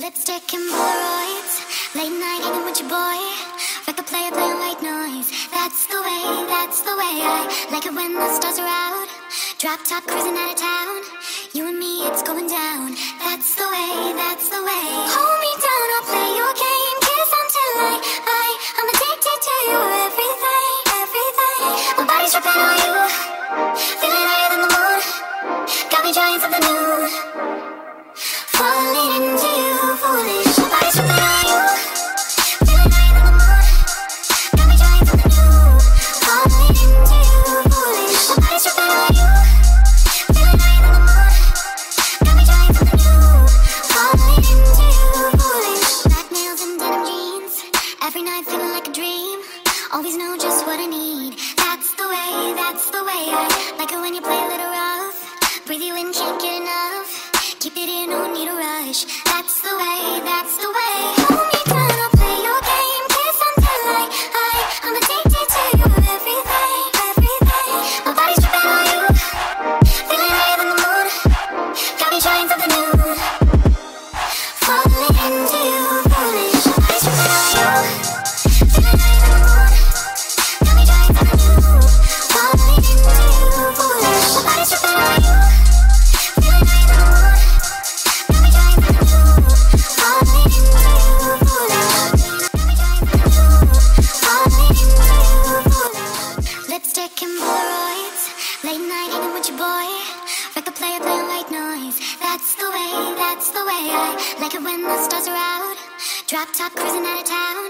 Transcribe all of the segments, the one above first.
Lipstick and Polaroids, late night eating with your boy. Record player playing a white noise. That's the way, that's the way I like it when the stars are out. Drop top cruising out of town. You and me, it's going down. That's the way, that's the way. Hold me down, I'll play your game. Kiss until I, I, I'm addicted to you. Everything, everything. My body's tripping on you. Breathe you in, can't get enough. Keep it in, no need a rush. That's the way, that's the way. Noise. That's the way, that's the way I like it when the stars are out. Drop top cruising out of town.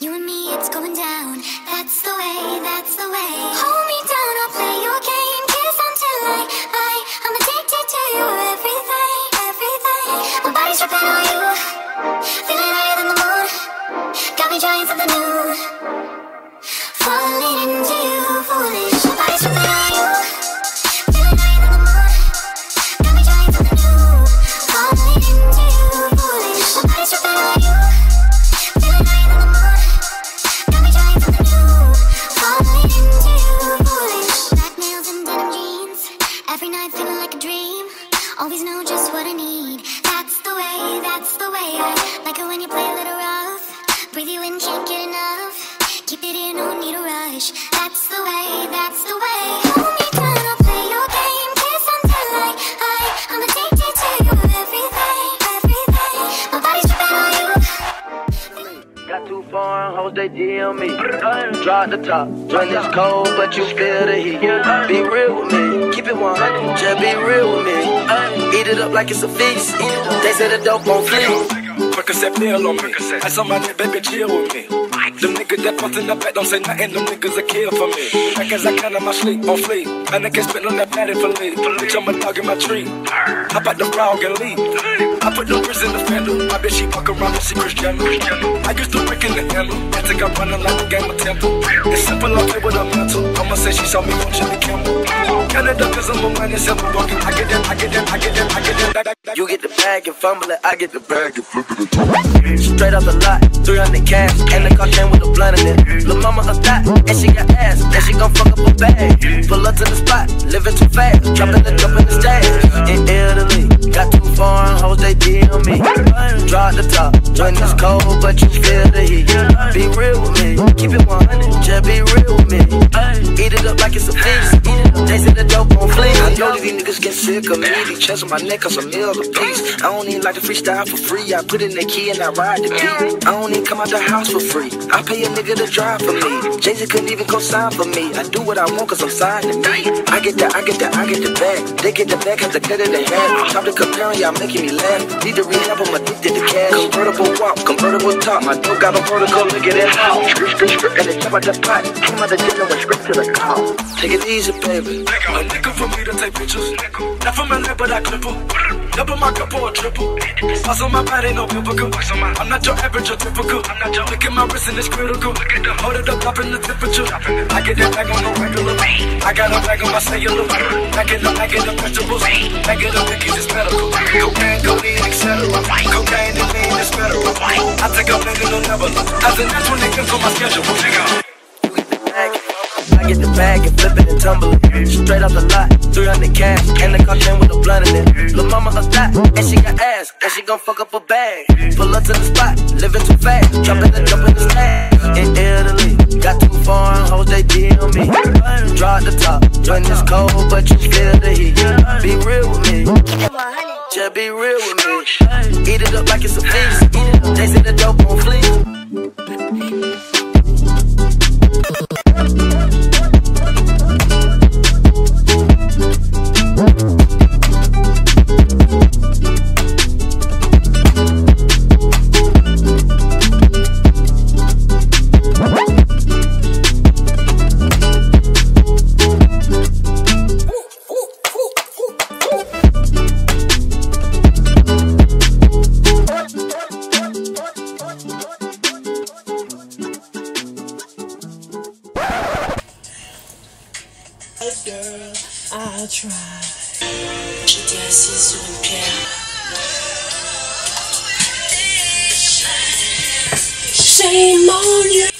You and me, it's going down. That's the way, that's the way. Hold just what I need. That's the way, that's the way I like it when you play a little rough. Breathe you in, can't get enough. Keep it in, no need a rush. That's the way, that's the way. They DM me. Drop the top. When it's cold, but you feel the heat. Be real with me. Keep it 100. Just be real with me. Eat it up like it's a feast. They say the dope won't flee. Percocet pill on me. I saw my nigga, baby, chill with me. Them niggas that fucked in the back don't say nothing. Them niggas a kill for me. Back as I count on my sleep on fleek. And I can spit on that patty for leave. Bitch, I'm a dog in my tree. Hop out the frog and leave. I put no in the fender. My bitch, she walk around with she Cristiano. I used to break in the handle. I think I'm running like a game of temple. It's simple, I play with a mental. I'ma say she saw me on Jimmy Kimmel. Canada, cause I'm a man, it's simple walking. I get that, I get that, I get that, I get that. that. You get the bag and fumble it, I get the bag and flip it. Straight off the lot, 300 cash, and the car came with a blunt in it. Lil' mama a thot, and she got ass, and she gon' fuck up a bag. Pull up to the spot, living too fast, dropping the in the Drop the top, when it's cold, but you feel the heat. Be real with me, keep it 100, just be real with me. Eat it up like it's a feast, say the dope won't flee. I know that these niggas get sick of me, these chest on my neck cause a meal a piece. I don't even like to freestyle for free, I put in the key and I ride the beat. I don't even come out the house for free, I pay a nigga to drive for me. Oh. Jay-Z couldn't even co-sign for me, I do what I want cause I'm signed to me. I get that, I get that, I get the bag. They get the bag, have to cut it in half. Stop the comparing, y'all making me laugh. Need to rehab, I'm addicted to cash. Convertible walk, convertible top. My dope got a vertical, look at it how. Skirt, skirt, skirt, and jump out the pot. Came out the dinner, went straight to the car. Take it easy, baby. A nickel for me to take pictures. Not for my lip, but I clip her. Double my cup or triple. On my body, no biblical. I'm not your average or typical. I'm not your look at my wrist and it's critical. Look at the hold it up, dropping the temperature. I get that bag on the regular. I got a bag on my cellular. I get up, I get the vegetables. I get up, cookies, it's medical. Cocaine, codeine, etc. Cocaine and lean is federal. I take a nigga, no never. As a natural nigga, on my schedule. And flip it and tumble it. Straight off the lot, 300 cash, and the car came with a blunt in it. Lil' mama a thot, and she got ass, and she gon' fuck up a bag. Pull up to the spot, living too fast, jump in the jump in the stash. In Italy, got two foreign hoes, they deal me. Draw at the top, when it's cold, but you feel the heat. Be real with me. Just be real with me. Eat it up like it's a feast. Say the dope won't flee. I try. J'étais sur une pierre. Shame on you.